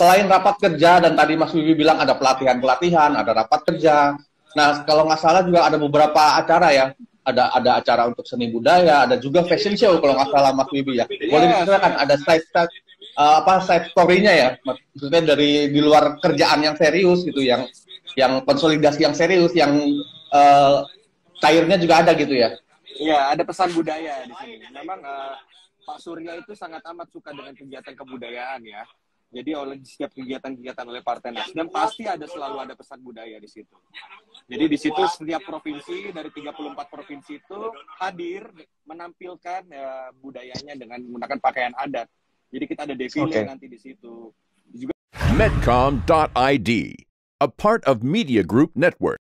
selain rapat kerja dan tadi Mas Wibi bilang ada pelatihan-pelatihan, ada rapat kerja. Nah, kalau nggak salah juga ada beberapa acara ya. Ada ada acara untuk seni budaya, ada juga fashion show kalau nggak salah Mas Wibi ya. Boleh Iya, diceritakan ada side side uh, apa side story-nya ya? Maksudnya dari di luar kerjaan yang serius gitu yang yang konsolidasi yang serius yang uh, cairnya juga ada gitu ya. Iya, ada pesan budaya di sini. Memang eh, Pak Surya itu sangat amat suka dengan kegiatan kebudayaan ya. Jadi oleh setiap kegiatan-kegiatan oleh Partai Nasdem pasti ada selalu ada pesan budaya di situ. Jadi di situ setiap provinsi dari 34 provinsi itu hadir menampilkan eh, budayanya dengan menggunakan pakaian adat. Jadi kita ada defile Oke. nanti di situ. Juga Medcom.id, a part of Media Group Network.